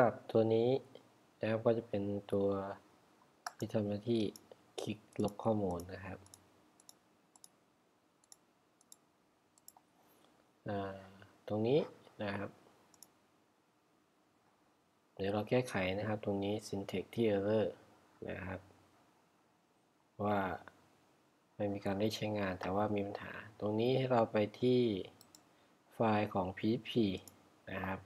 กับตัวนี้นะครับก็จะเป็นตัวที่ทำหน้าที่คลิกลบข้อมูลนะครับตรงนี้นะครับ เดี๋ยวเราแก้ไขนะครับตรงนี้ syntax ที่ error นะครับ ว่าไม่มีการได้ใช้งานแต่ว่ามีปัญหา ตรงนี้ให้เราไปที่ไฟล์ของ php นะครับ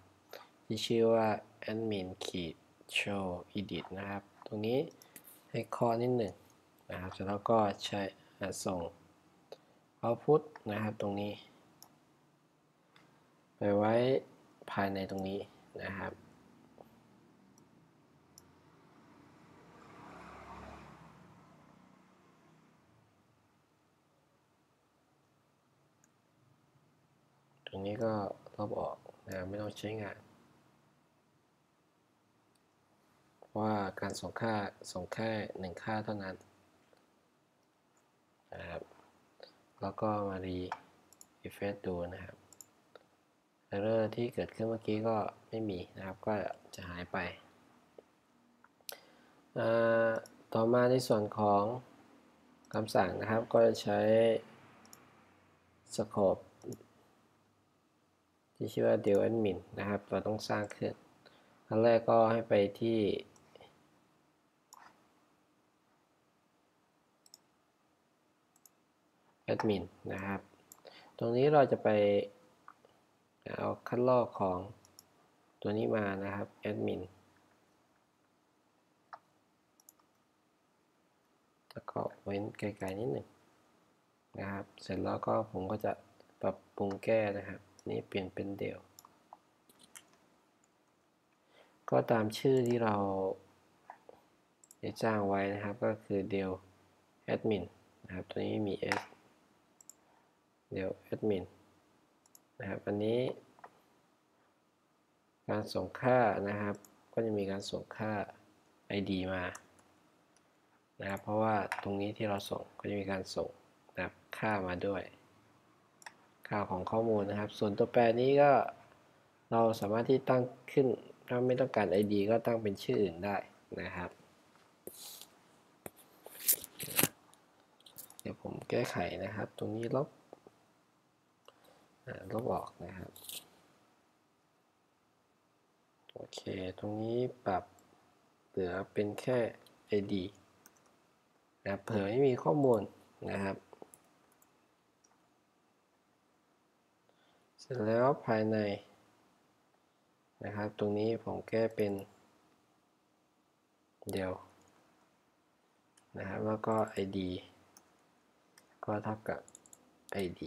ที่ชื่อว่า admin ขีด show edit นะครับ ตรงนี้ให้ข้อนิดหนึ่งนะครับแล้วก็ใช้ส่ง output นะครับตรงนี้ ไปไว้ภายในตรงนี้นะครับตรงนี้ก็ลบออกนะไม่ต้องใช้งาน เพราะ ว่าการส่งค่าส่งแค่หนึ่งค่าเท่านั้นนะครับ แล้วก็มา refresh ดูนะครับ error ที่เกิดขึ้นเมื่อกี้ก็ไม่มีนะครับ ก็จะหายไป ต่อมาในส่วนของคำสั่งนะครับ ก็จะใช้ scope ที่ชื่อว่า deal admin นะครับ เราต้องสร้างขึ้นอันแรกก็ให้ไปที่ admin นนะครับ ตรงนี้เราจะไปเอาคัดลอกของตัวนี้มานะครับ admin แล้วก็เว้นไกลๆนิดหนึ่งนะครับ เสร็จแล้วก็ผมก็จะปรับปรุงแก้นะครับ นี้เปลี่ยนเป็นเดลก็ตามชื่อที่เราได้จ้างไว้นะครับ ก็คือเดลแอดมินนะครับ ตัวนี้มี s เดลแอดมินนะครับอันนี้ การส่งค่านะครับ ก็จะมีการส่งค่า id มานะครับเพราะว่าตรงนี้ที่เราส่งก็จะมีการส่งนะครับค่ามาด้วย ค่าของข้อมูลนะครับ ส่วนตัวแปรนี้ก็เราสามารถที่ตั้งขึ้นถ้าไม่ต้องการ ID ก็ตั้งเป็นชื่ออื่นได้นะครับ เดี๋ยวผมแก้ไขนะครับ ตรงนี้ลบ ลบออกนะครับ โอเค ตรงนี้ปรับเหลือเป็นแค่ ID นะเผื่อไม่มีข้อมูลนะครับ เสร็จแล้วภายในนะครับ ตรงนี้ผมแก้เป็นเดียวนะครับ แล้วก็ id ก็เท่ากับ id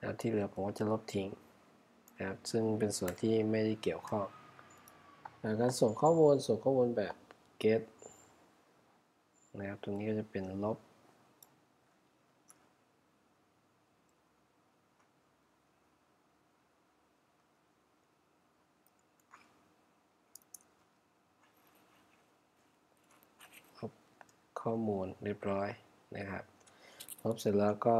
นะครับที่เหลือผมก็จะลบทิ้งนะครับซึ่งเป็นส่วนที่ไม่ได้เกี่ยวข้องการส่งข้อมูลส่งข้อมูลแบบ get นะครับตรงนี้ก็จะเป็นลบข้อมูลเรียบร้อยนะครับ ลบเสร็จแล้วก็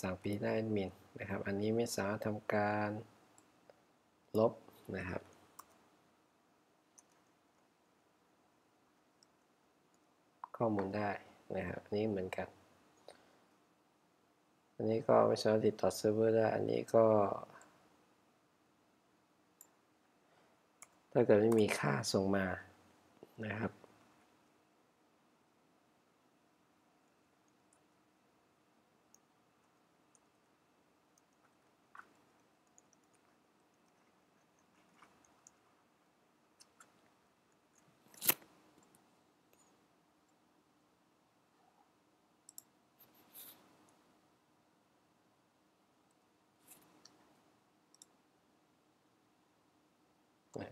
สั่งไปหน้าแอดมิน นะครับ อันนี้ไม่สามารถทำการลบนะครับ ข้อมูลได้นะครับ อันนี้เหมือนกัน อันนี้ก็ไม่สามารถติดต่อเซิร์ฟเวอร์ได้ อันนี้ก็ ถ้าเกิดไม่มีค่าส่งมานะครับ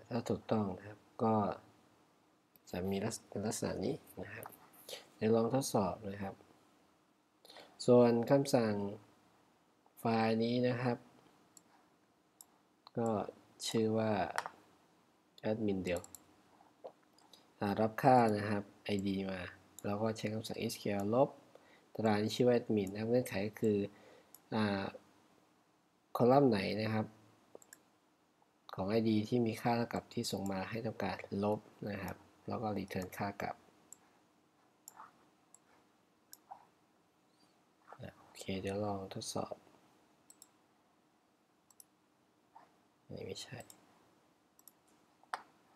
ถ้าถูกต้องนะครับก็จะมีลักษณะนี้นะครับเดี๋ยวลองทดสอบนะครับ ส่วนคำสั่งไฟล์นี้นะครับ ก็ชื่อว่า admin เดียวรับค่านะครับ id มาเราก็ใช้คำสั่ง sql ลบตารางที่ชื่อว่า admin นะเงื่อนไขก็คือคอลัมน์ไหนนะครับ ของ ID ที่มีค่าเท่ากับที่ส่งมาให้ทำการลบนะครับ แล้วก็ return ค่ากลับโอเคเดี๋ยวลองทดสอบนี่ไม่ใช่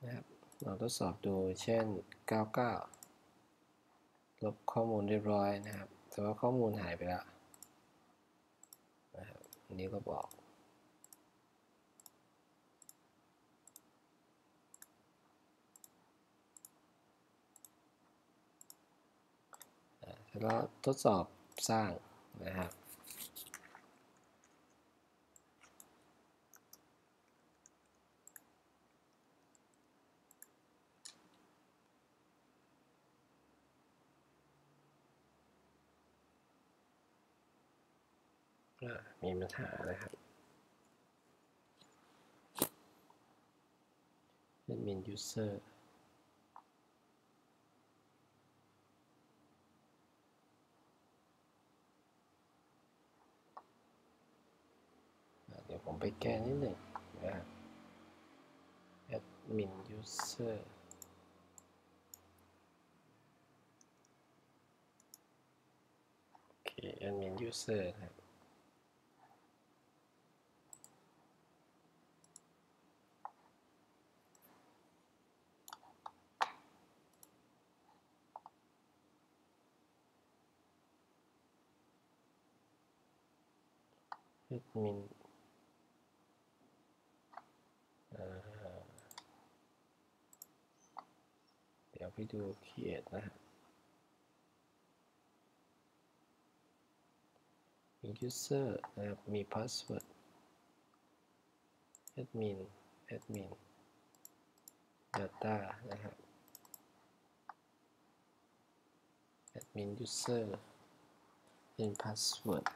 นะครับลองทดสอบดูเช่น 99 ลบข้อมูลเรียบร้อยนะครับ แต่ว่าข้อมูลหายไปแล้วนะครับอันนี้ก็บอก แล้วทดสอบสร้างนะครับมีปัญหานะครับ admin user เดี๋ยว ผมไปแก้นิดหนึ่งนะครับ admin user โอเค admin user นะครับ admin เดี๋ยวไปดู create นะฮะมี user นะครับ มี password admin admin data นะครับ admin user in password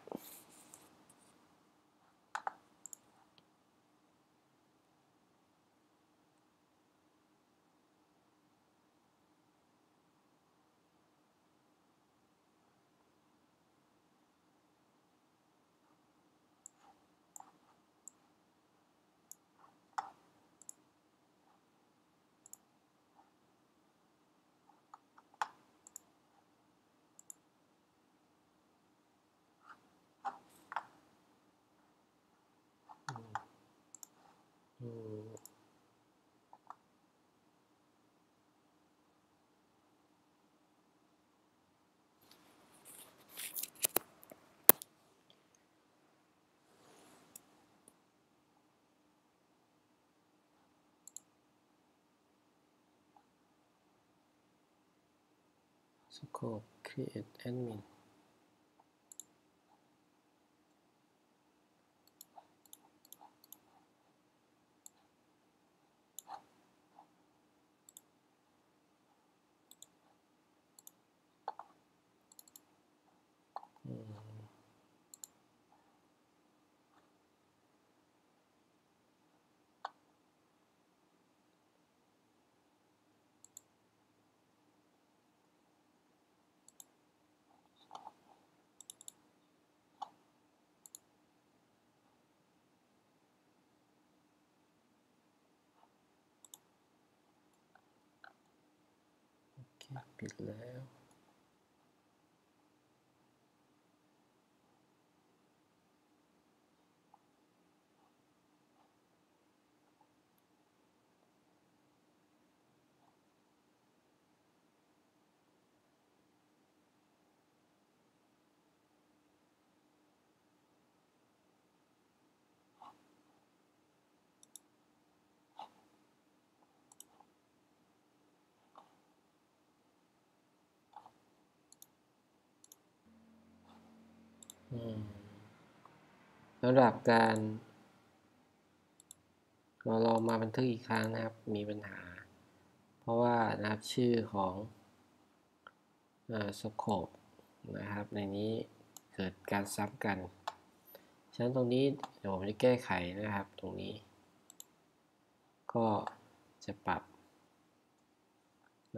อืม สโคป create admin โอเสำหรับการเราลองมาบันทึกอีกครั้งนะครับ มีปัญหา เพราะว่านะครับชื่อของสโคปนะครับ ในนี้เกิดการซ้ำกัน ฉะนั้นตรงนี้เดี๋ยวผมจะแก้ไขนะครับ ตรงนี้ ก็จะปรับ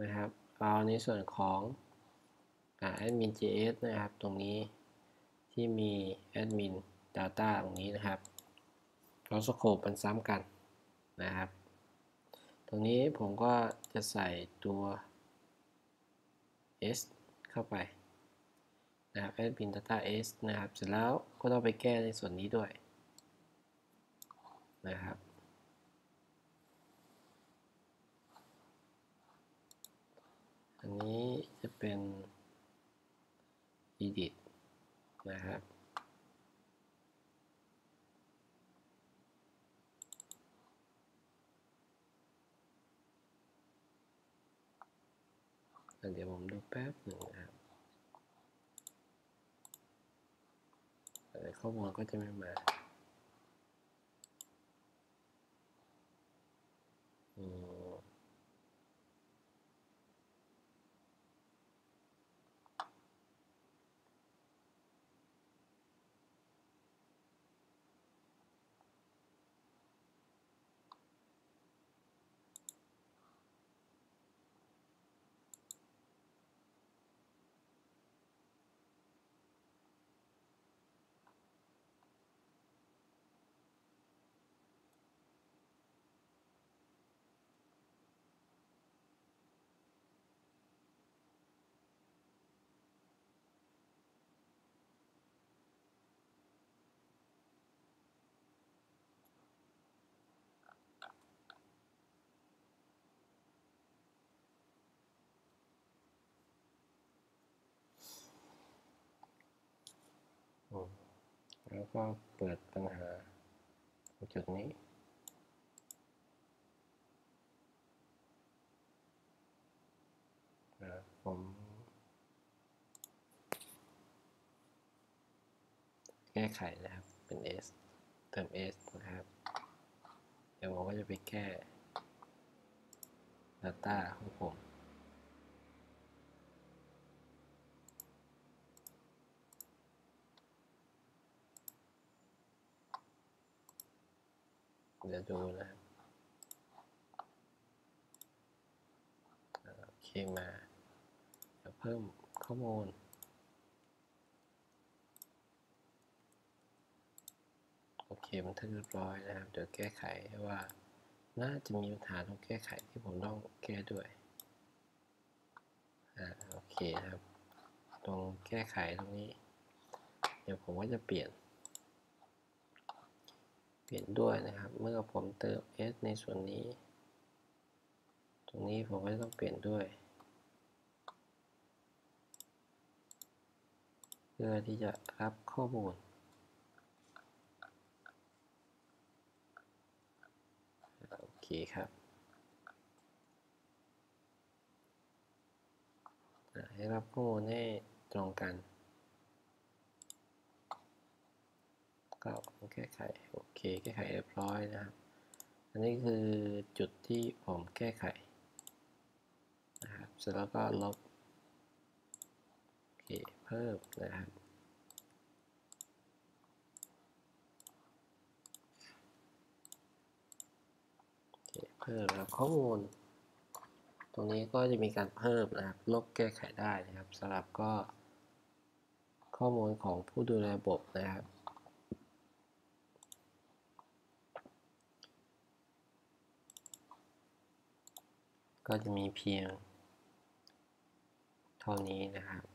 นะครับ เอาในส่วนของ admin js นะครับ ตรงนี้ที่มี admin data ตรงนี้นะครับล้วสโคปมันซ้ำกันนะครับ ตรงนี้ผมก็จะใส่ตัว s เข้าไปนะครับ admin data s นะครับ เสร็จแล้วก็ต้องไปแก้ในส่วนนี้ด้วยนะครับอันนี้จะเป็น edit นะครับ เดี๋ยวผมดูแป๊บหนึ่งนะครับแต่ข้อมูลก็จะไม่มาอืมอืม แล้วก็เปิดปัญหาตรงจุดนี้อ่าผมแก้ไขนะครับ เป็น s เติม s นะครับ เดี๋ยวผมก็จะไปแก้ data ของผม เดี๋ยวดูนะครับโอเคมาเดี๋ยวเพิ่มข้อมูล โอเคมันทึกเรียบร้อยนะครับ เดี๋ยวแก้ไขให้ว่า น่าจะมีปัญหาต้องแก้ไขที่ผมต้องแก้ด้วย อ่าโอเคนะครับ ตรงแก้ไขตรงนี้ เดี๋ยวผมก็จะเปลี่ยน เปลี่ยนด้วยนะครับ เมื่อผมเติม s ในส่วนนี้ ตรงนี้ผมก็ต้องเปลี่ยนด้วย เพื่อที่จะรับข้อมูล โอเคครับ ให้รับข้อมูลให้ตรงกัน ก็แก้ไข โอเค แก้ไขเรียบร้อยนะครับ อันนี้คือจุดที่ผมแก้ไขนะครับ เสร็จแล้วก็ลบ โอเค เพิ่มนะครับโอเคเพิ่มแล้วข้อมูล ตรงนี้ก็จะมีการเพิ่มนะครับ ลบแก้ไขได้นะครับสำหรับก็ข้อมูลของผู้ดูแลระบบนะครับ ก็จะมีเพียงเท่านี้นะครับ